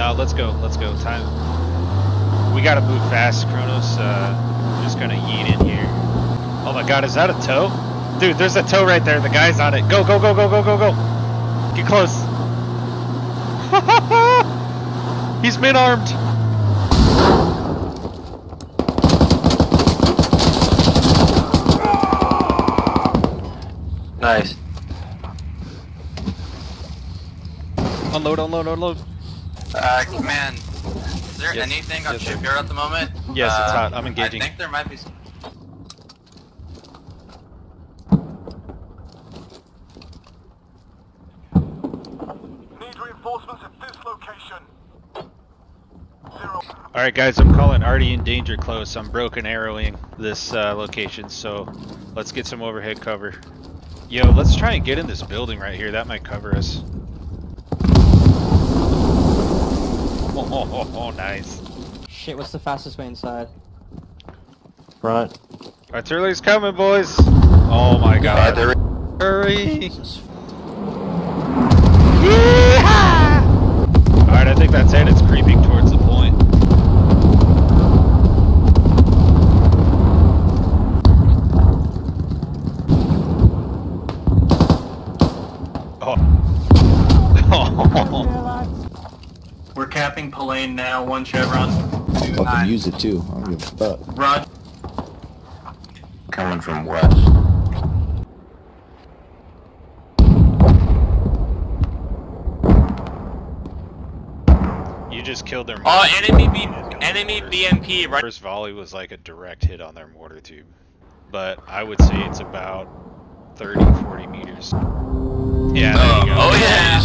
No, let's go. Let's go. Time. We gotta move fast, Kronos. Uh, just gonna yeet in here. Oh my god, is that a TOW? Dude, there's a TOW right there. The guy's on it. Go, go, go, go, go, go, go. Get close. He's min-armed. Nice. Unload, unload, unload. Uh, command. Is there Yes, anything on yes, shipyard at the moment? Yes, it's Uh, hot. I'm engaging. I think there might be. Some... Need reinforcements at this location. Zero. Alright guys, I'm calling Artie in danger close. I'm broken arrowing this uh, location, so let's get some overhead cover. Yo, let's try and get in this building right here. That might cover us. Oh, oh, oh, nice. Shit, what's the fastest way inside? Front. Artillery's coming, boys. Oh my god. there- Hurry. Jesus. Alright, I think that's it. It's creeping towards the point. Oh. Oh. We're capping Pallane now, one chevron. Fucking use it too. I don't give a fuck. Rod, Coming from west. you just killed their Oh, enemy B, enemy BMP right. First volley was like a direct hit on their mortar tube. But I would say it's about 30, 40 meters. Yeah, Oh, oh